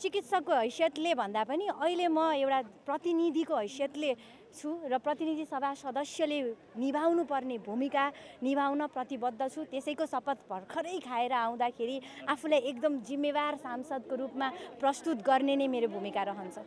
चिकित्सकको हैसियतले भन्दा पनि अहिले म एउटा प्रतिनिधिको हैसियतले छु र प्रतिनिधि सभा सदस्यले निभाउनु पर्ने भूमिका निभाउन प्रतिबद्ध छु। त्यसैको शपथ भर्खरै खाएर आउँदाखेरि आफूलाई एकदम जिम्मेवार सांसदको रूपमा प्रस्तुत गर्ने नै मेरो भूमिका रहन्छ।